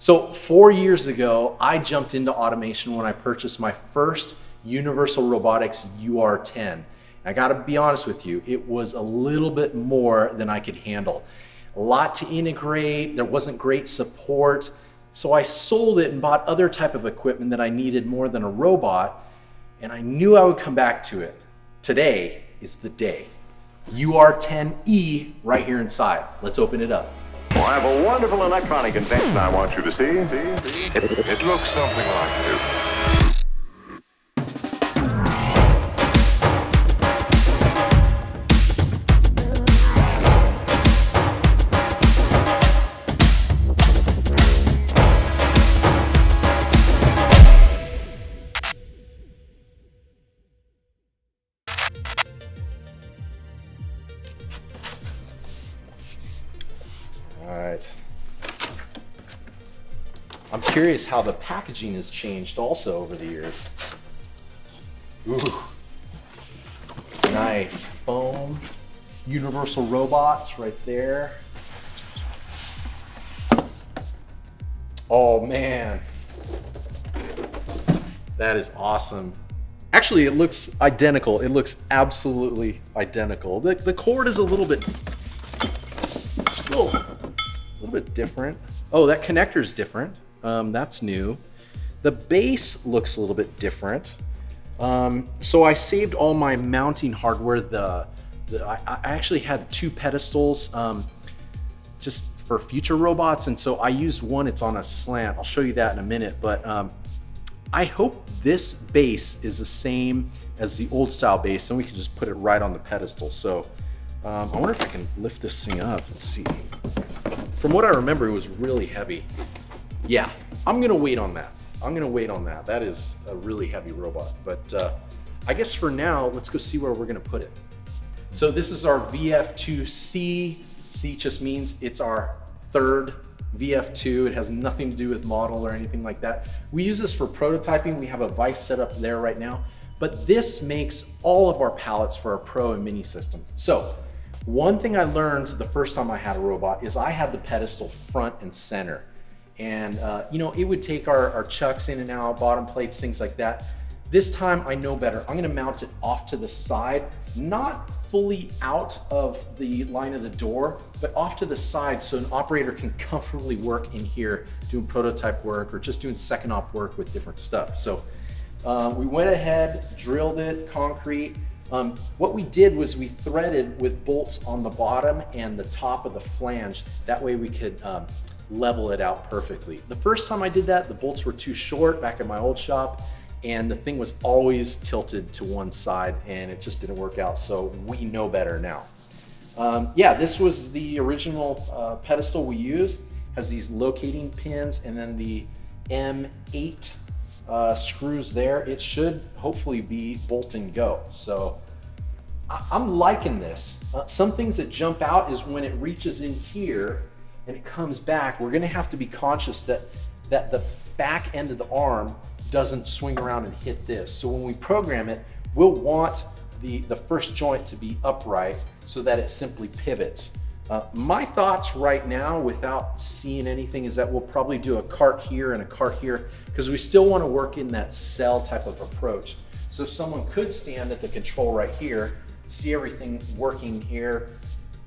So four years ago, I jumped into automation when I purchased my first Universal Robotics UR10. I gotta be honest with you, it was a little bit more than I could handle. A lot to integrate, there wasn't great support. So I sold it and bought other type of equipment that I needed more than a robot, and I knew I would come back to it. Today is the day. UR10E right here inside. Let's open it up. Well, I have a wonderful electronic invention I want you to see. see, see. It, it looks something like this. Curious how the packaging has changed also over the years. Ooh. Nice foam. Universal robots right there. Oh man. That is awesome. Actually, it looks identical. It looks absolutely identical. The, the cord is a little bit little, a little bit different. Oh, that connector is different. Um, that's new. The base looks a little bit different. Um, so I saved all my mounting hardware. The, the I, I actually had two pedestals um, just for future robots, and so I used one. It's on a slant. I'll show you that in a minute. But um, I hope this base is the same as the old style base, and we can just put it right on the pedestal. So um, I wonder if I can lift this thing up. Let's see. From what I remember, it was really heavy. Yeah, I'm gonna wait on that. I'm gonna wait on that. That is a really heavy robot. But uh, I guess for now, let's go see where we're gonna put it. So this is our VF2C. C just means it's our third VF2. It has nothing to do with model or anything like that. We use this for prototyping. We have a vise set up there right now, but this makes all of our pallets for our Pro and Mini system. So one thing I learned the first time I had a robot is I had the pedestal front and center. And uh, you know, it would take our, our chucks in and out, bottom plates, things like that. This time I know better. I'm gonna mount it off to the side, not fully out of the line of the door, but off to the side so an operator can comfortably work in here doing prototype work or just doing second op work with different stuff. So uh, we went ahead, drilled it, concrete. Um, what we did was we threaded with bolts on the bottom and the top of the flange. That way we could um, level it out perfectly. The first time I did that, the bolts were too short back at my old shop and the thing was always tilted to one side and it just didn't work out. So we know better now. Um, yeah, this was the original uh, pedestal we used. Has these locating pins and then the M8 uh, screws there. It should hopefully be bolt and go. So I- I'm liking this. Uh, some things that jump out is when it reaches in here and it comes back. We're gonna have to be conscious that that the back end of the arm doesn't swing around and hit this. So when we program it, we'll want the, the first joint to be upright so that it simply pivots. Uh, my thoughts right now, without seeing anything, is that we'll probably do a cart here and a cart here because we still want to work in that cell type of approach. So someone could stand at the control right here, see everything working here,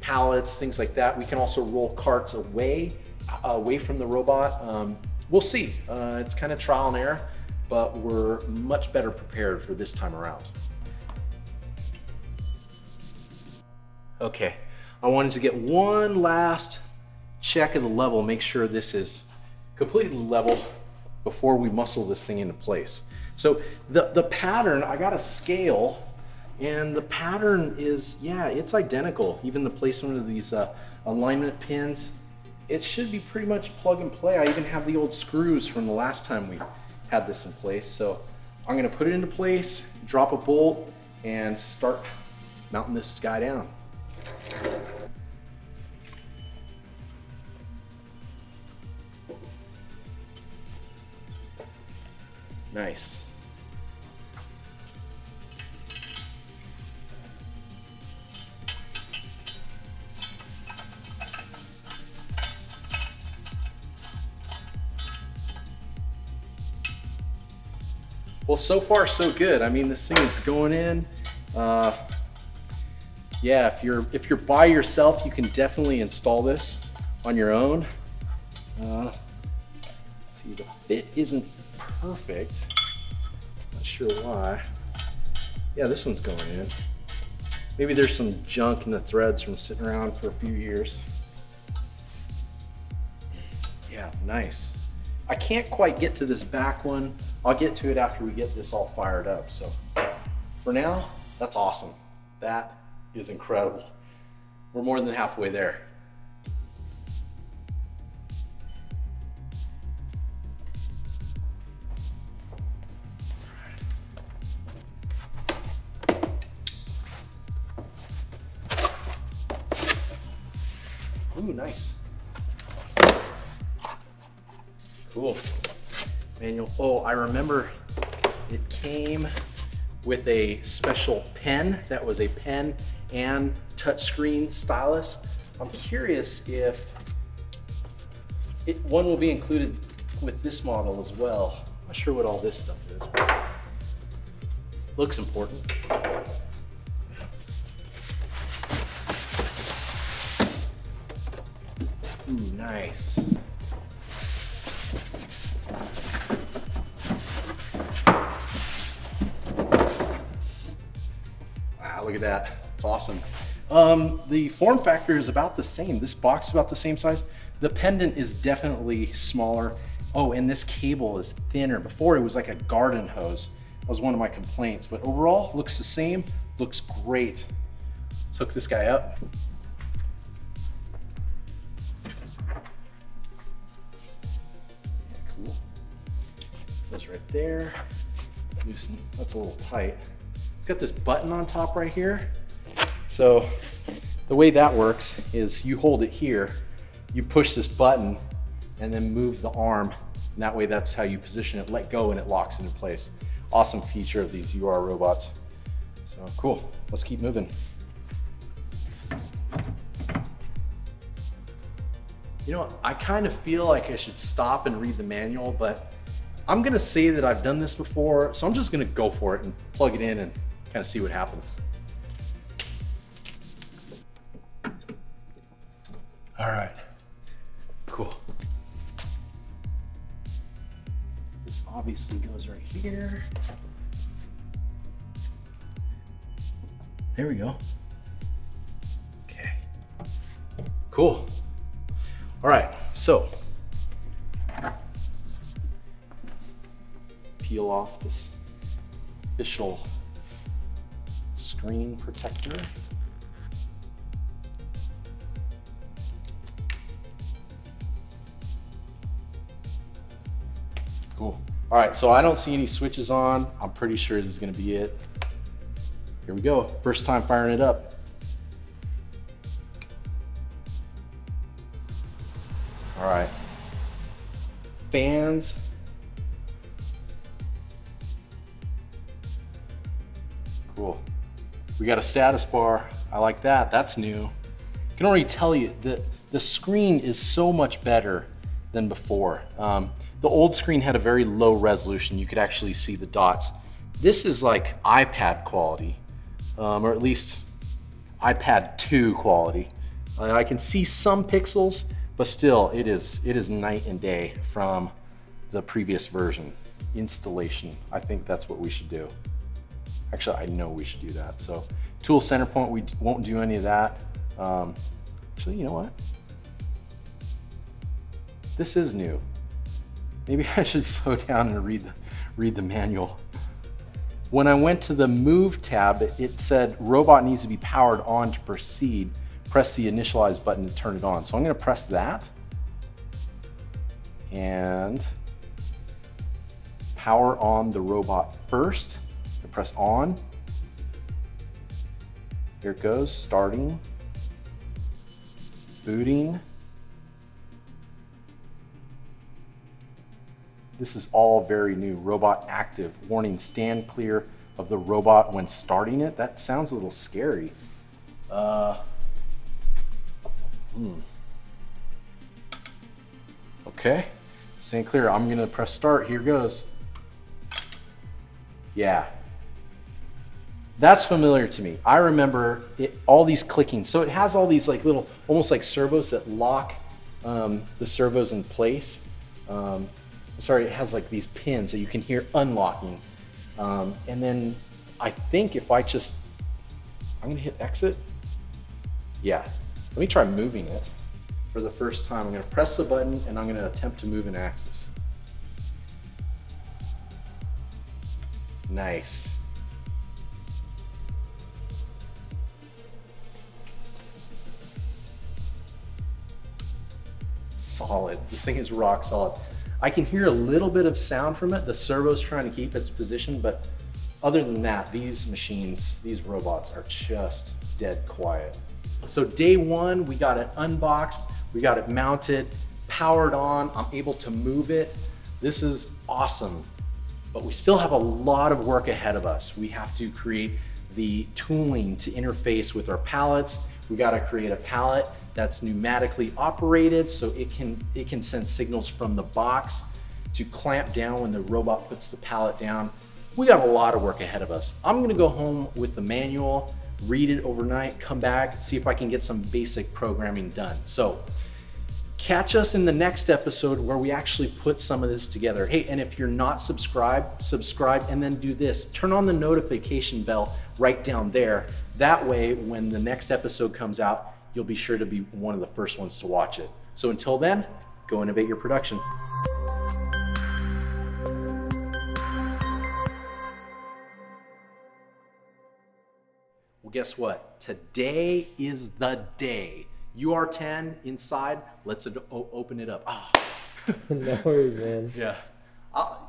pallets, things like that. We can also roll carts away, away from the robot. Um, we'll see. Uh, it's kind of trial and error, but we're much better prepared for this time around. Okay, I wanted to get one last check of the level, make sure this is completely level before we muscle this thing into place. So the, the pattern, I got a scale and the pattern is, yeah, it's identical. Even the placement of these uh, alignment pins, it should be pretty much plug and play. I even have the old screws from the last time we had this in place. So I'm gonna put it into place, drop a bolt, and start mounting this guy down. Nice. Well, so far so good. I mean, this thing is going in. Uh, yeah, if you're if you're by yourself, you can definitely install this on your own. Uh, see, the fit isn't perfect. Not sure why. Yeah, this one's going in. Maybe there's some junk in the threads from sitting around for a few years. Yeah, nice. I can't quite get to this back one. I'll get to it after we get this all fired up. So for now, that's awesome. That is incredible. We're more than halfway there. Ooh, nice. Cool. Manual. Oh, I remember it came with a special pen that was a pen and touchscreen stylus. I'm curious if it, one will be included with this model as well. I'm not sure what all this stuff is, but looks important. Ooh, nice. Look at that. It's awesome. Um, the form factor is about the same. This box is about the same size. The pendant is definitely smaller. Oh, and this cable is thinner. Before it was like a garden hose. That was one of my complaints, but overall looks the same, looks great. Let's hook this guy up. Cool. Goes right there. Loosen, that's a little tight. Got this button on top right here. So the way that works is you hold it here, you push this button and then move the arm. And that way that's how you position it, let go and it locks into place. Awesome feature of these UR robots. So cool, let's keep moving. You know, I kind of feel like I should stop and read the manual, but I'm gonna say that I've done this before, so I'm just gonna go for it and plug it in and kind of see what happens. All right, cool. This obviously goes right here. There we go. Okay, cool. All right, so peel off this official screen protector. Cool. All right, so I don't see any switches on. I'm pretty sure this is gonna be it. Here we go, first time firing it up. All right. Fans. We got a status bar. I like that. That's new. I can already tell you that the screen is so much better than before. Um, the old screen had a very low resolution. You could actually see the dots. This is like iPad quality, um, or at least iPad 2 quality. Uh, I can see some pixels, but still it is, it is night and day from the previous version. Installation, I think that's what we should do. Actually, I know we should do that. So tool center point, we won't do any of that. Um, actually, you know what? This is new. Maybe I should slow down and read the, read the manual. When I went to the Move tab, it said robot needs to be powered on to proceed. Press the initialize button to turn it on. So I'm gonna press that and power on the robot first. Press on. Here it goes, starting, booting. This is all very new. Robot active. Warning, stand clear of the robot when starting it. That sounds a little scary. Uh, hmm. Okay, stand clear. I'm gonna press start. Here goes. Yeah. That's familiar to me. I remember it, all these clicking. So it has all these like little, almost like servos that lock um, the servos in place. Um, sorry, it has like these pins that you can hear unlocking. Um, and then I think if I just, I'm gonna hit exit. Yeah, let me try moving it for the first time. I'm gonna press the button and I'm gonna attempt to move an axis. Nice. Solid. This thing is rock solid. I can hear a little bit of sound from it. The servo's trying to keep its position, but other than that, these machines, these robots are just dead quiet. So day one, we got it unboxed, we got it mounted, powered on, I'm able to move it. This is awesome, but we still have a lot of work ahead of us. We have to create the tooling to interface with our pallets. We gotta create a pallet that's pneumatically operated so it can, it can send signals from the box to clamp down when the robot puts the pallet down. We got a lot of work ahead of us. I'm gonna go home with the manual, read it overnight, come back, see if I can get some basic programming done. So catch us in the next episode where we actually put some of this together. Hey, and if you're not subscribed, subscribe and then do this. Turn on the notification bell right down there. That way, when the next episode comes out, you'll be sure to be one of the first ones to watch it. So until then, go innovate your production. Well, guess what? Today is the day. UR10 inside, let's open it up. Ah. no worries, man. Yeah.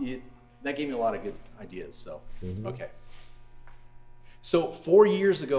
You, that gave me a lot of good ideas. So, mm -hmm. okay. So, four years ago,